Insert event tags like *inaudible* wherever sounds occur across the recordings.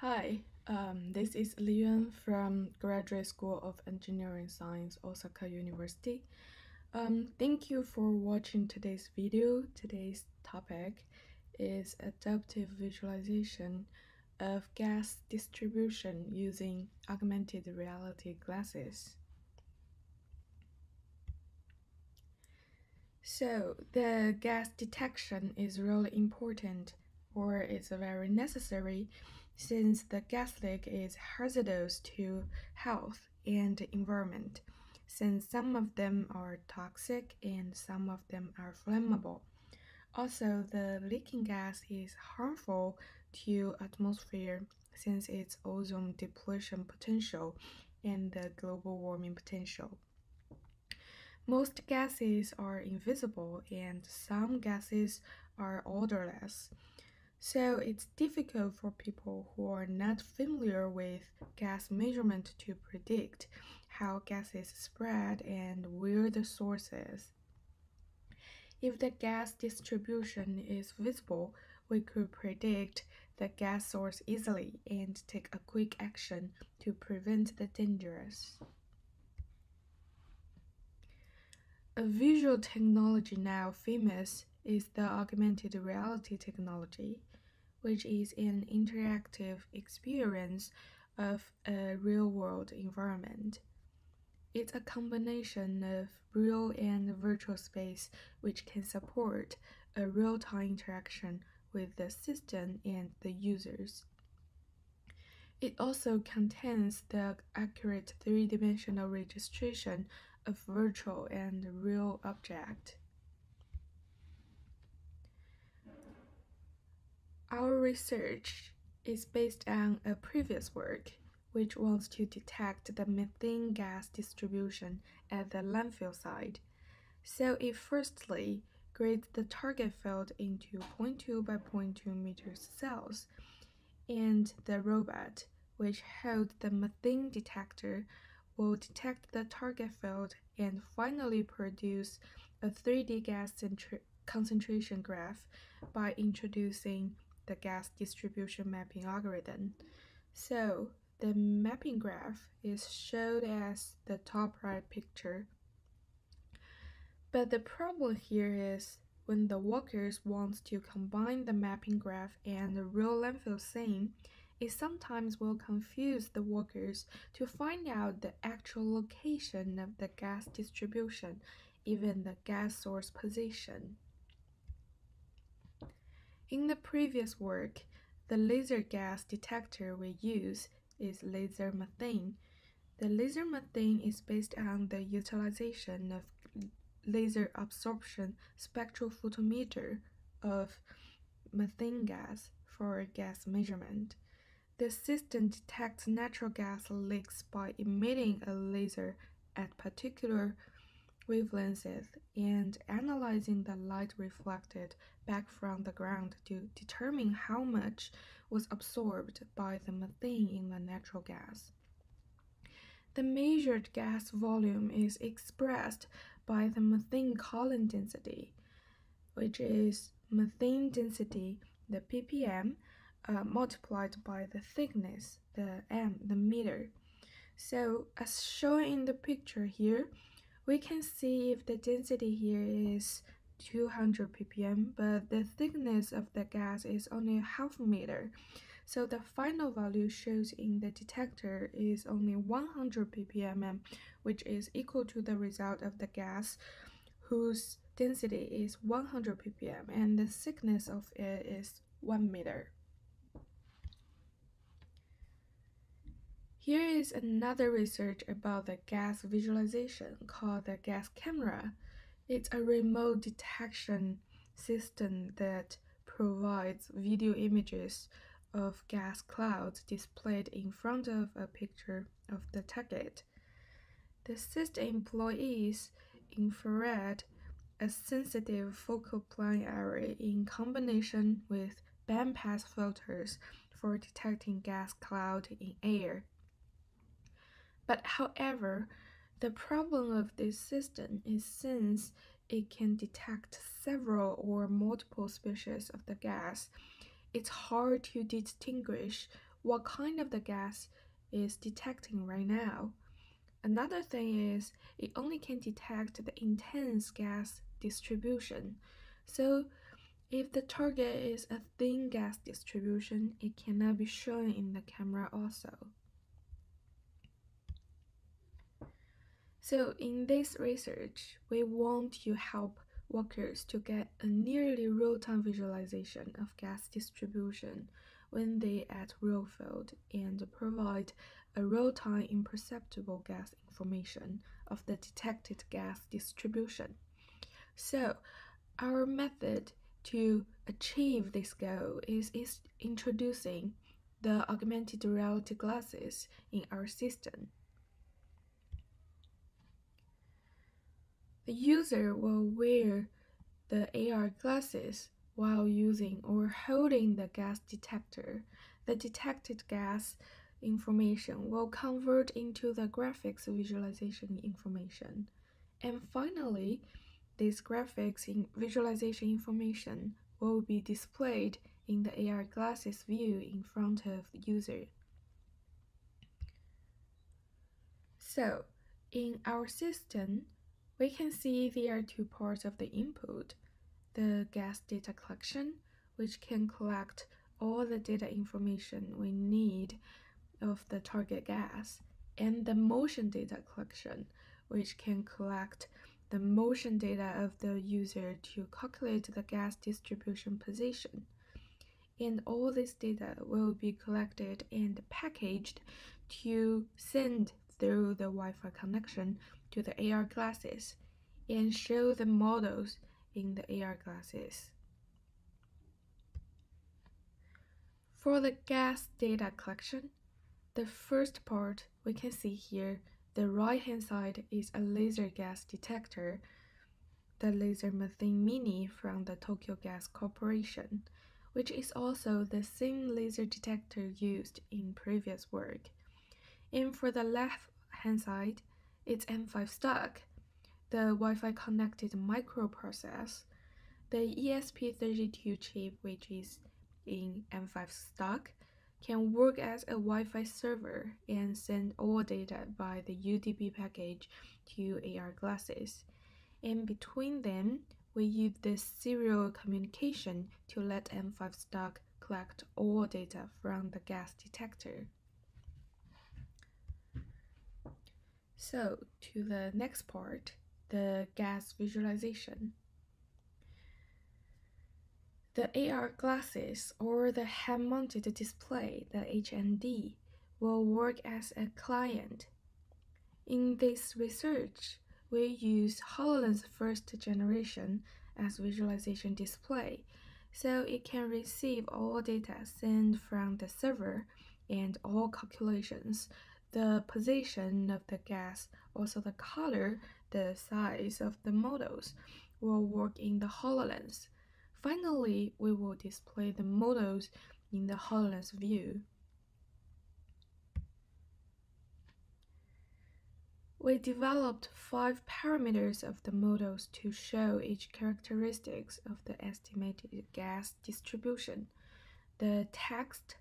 Hi, um, this is Liyuan from Graduate School of Engineering Science, Osaka University. Um, thank you for watching today's video. Today's topic is adaptive visualization of gas distribution using augmented reality glasses. So the gas detection is really important or it's very necessary since the gas leak is hazardous to health and environment since some of them are toxic and some of them are flammable. Also, the leaking gas is harmful to atmosphere since its ozone depletion potential and the global warming potential. Most gases are invisible and some gases are odorless. So it's difficult for people who are not familiar with gas measurement to predict how gases spread and where the source is. If the gas distribution is visible, we could predict the gas source easily and take a quick action to prevent the dangers. A visual technology now famous is the augmented reality technology, which is an interactive experience of a real world environment. It's a combination of real and virtual space which can support a real time interaction with the system and the users. It also contains the accurate three dimensional registration of virtual and real object. Our research is based on a previous work which wants to detect the methane gas distribution at the landfill site. So it firstly grades the target field into 0.2 by 0.2 meters cells, and the robot, which holds the methane detector, will detect the target field and finally produce a 3D gas concentration graph by introducing the gas distribution mapping algorithm. So the mapping graph is showed as the top right picture. But the problem here is when the workers want to combine the mapping graph and the real landfill scene, it sometimes will confuse the workers to find out the actual location of the gas distribution, even the gas source position. In the previous work, the laser gas detector we use is laser methane. The laser methane is based on the utilization of laser absorption spectrophotometer of methane gas for gas measurement. The system detects natural gas leaks by emitting a laser at particular wavelengths and analyzing the light reflected back from the ground to determine how much was absorbed by the methane in the natural gas. The measured gas volume is expressed by the methane column density, which is methane density, the ppm, uh, multiplied by the thickness, the m, the meter. So as shown in the picture here, we can see if the density here is 200 ppm, but the thickness of the gas is only half a meter. So the final value shows in the detector is only 100 ppm, which is equal to the result of the gas whose density is 100 ppm and the thickness of it is 1 meter. Here is another research about the gas visualization called the gas camera. It's a remote detection system that provides video images of gas clouds displayed in front of a picture of the target. The system employs infrared, a sensitive focal plane array in combination with bandpass filters for detecting gas cloud in air. But however, the problem of this system is since it can detect several or multiple species of the gas, it's hard to distinguish what kind of the gas is detecting right now. Another thing is it only can detect the intense gas distribution. So if the target is a thin gas distribution, it cannot be shown in the camera also. So in this research, we want to help workers to get a nearly real-time visualization of gas distribution when they at real field and provide a real-time imperceptible gas information of the detected gas distribution. So our method to achieve this goal is, is introducing the augmented reality glasses in our system. The user will wear the AR glasses while using or holding the gas detector. The detected gas information will convert into the graphics visualization information. And finally, this graphics in visualization information will be displayed in the AR glasses view in front of the user. So, in our system, we can see there are two parts of the input. The gas data collection, which can collect all the data information we need of the target gas, and the motion data collection, which can collect the motion data of the user to calculate the gas distribution position. And all this data will be collected and packaged to send through the Wi-Fi connection to the AR glasses and show the models in the AR glasses. For the gas data collection, the first part we can see here, the right hand side is a laser gas detector, the Laser Methane Mini from the Tokyo Gas Corporation, which is also the same laser detector used in previous work. And for the left hand side, it's M5Stack, the Wi-Fi connected microprocessor, the ESP32 chip which is in M5Stack can work as a Wi-Fi server and send all data by the UDP package to AR glasses. And between them, we use this serial communication to let M5Stack collect all data from the gas detector. So to the next part, the gas visualization. The AR glasses or the head-mounted display, the HMD, will work as a client. In this research, we use HoloLens first generation as visualization display, so it can receive all data sent from the server and all calculations the position of the gas, also the color, the size of the models, will work in the HoloLens. Finally, we will display the models in the HoloLens view. We developed five parameters of the models to show each characteristics of the estimated gas distribution. The text,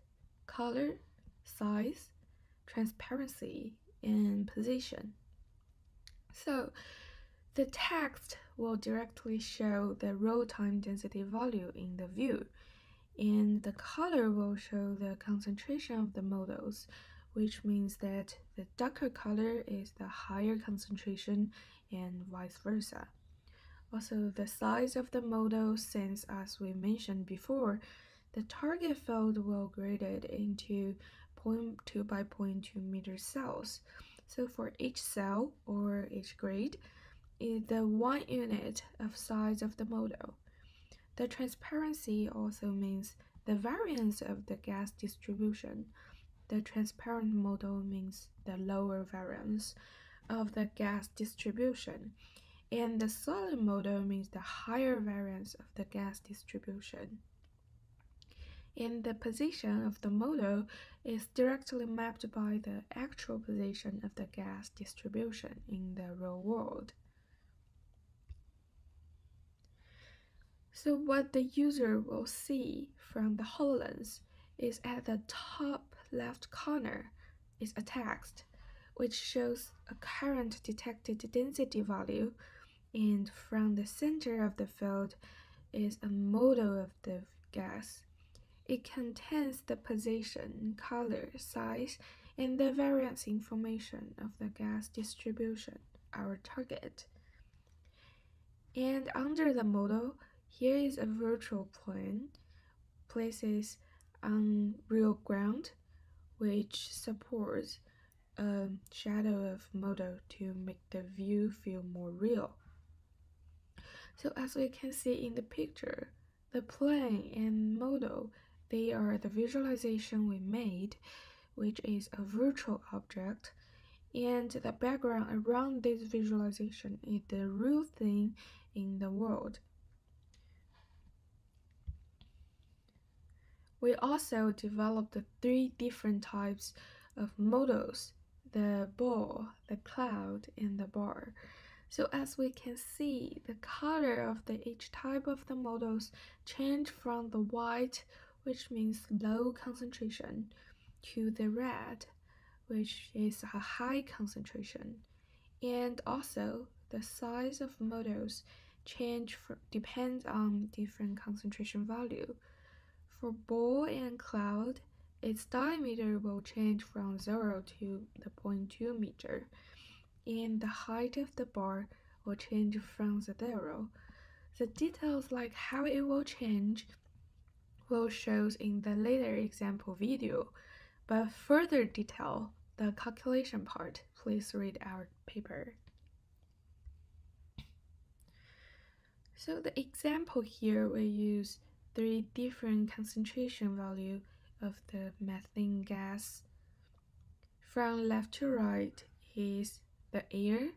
color, size, transparency, in position. So the text will directly show the real-time density value in the view, and the color will show the concentration of the models, which means that the darker color is the higher concentration and vice versa. Also, the size of the model, since as we mentioned before, the target field will graded into 0.2 by 0.2 meter cells. So for each cell or each grade is the one unit of size of the model. The transparency also means the variance of the gas distribution. The transparent model means the lower variance of the gas distribution. And the solid model means the higher variance of the gas distribution and the position of the model is directly mapped by the actual position of the gas distribution in the real world. So what the user will see from the HoloLens is at the top left corner is a text, which shows a current detected density value, and from the center of the field is a model of the gas. It contains the position, color, size, and the variance information of the gas distribution, our target. And under the model, here is a virtual plane, places on real ground, which supports a shadow of model to make the view feel more real. So as we can see in the picture, the plane and model, they are the visualization we made, which is a virtual object, and the background around this visualization is the real thing in the world. We also developed three different types of models, the ball, the cloud, and the bar. So as we can see, the color of the each type of the models change from the white, which means low concentration, to the red, which is a high concentration. And also, the size of models change for, depends on different concentration value. For ball and cloud, its diameter will change from 0 to the 0.2 meter, and the height of the bar will change from 0. The details like how it will change will shows in the later example video, but further detail, the calculation part, please read our paper. So the example here we use three different concentration value of the methane gas. From left to right is the air,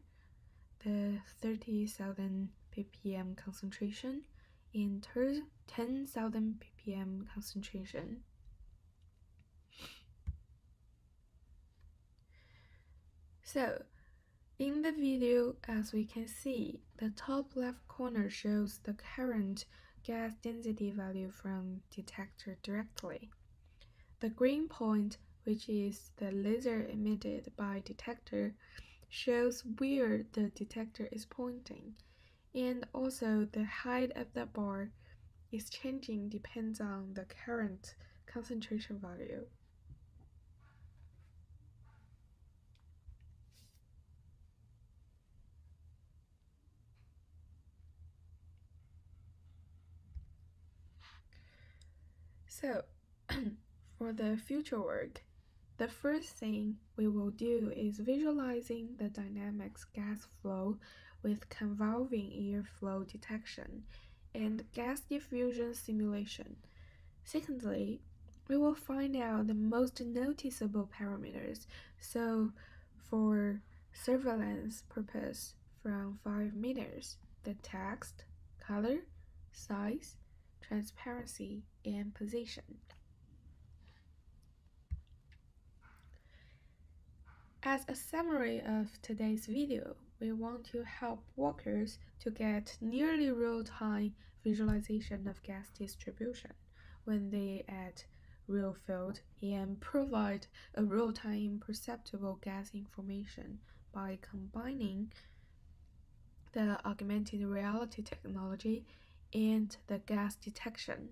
the 30,000 ppm concentration, and 10,000 ppm concentration. So, in the video, as we can see, the top left corner shows the current gas density value from detector directly. The green point, which is the laser emitted by detector, shows where the detector is pointing, and also the height of the bar is changing depends on the current concentration value. So, *clears throat* for the future work, the first thing we will do is visualizing the dynamics gas flow with convolving airflow detection and gas diffusion simulation. Secondly, we will find out the most noticeable parameters. So, for surveillance purpose from 5 meters, the text, color, size, transparency, and position. As a summary of today's video, we want to help workers to get nearly real-time visualization of gas distribution when they at real field and provide a real-time perceptible gas information by combining the augmented reality technology and the gas detection.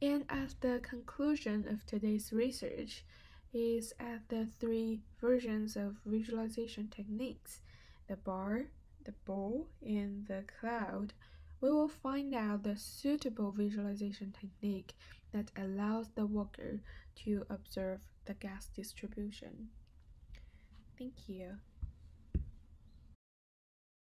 And as the conclusion of today's research is at the three versions of visualization techniques, the bar, the ball, and the cloud, we will find out the suitable visualization technique that allows the worker to observe the gas distribution. Thank you.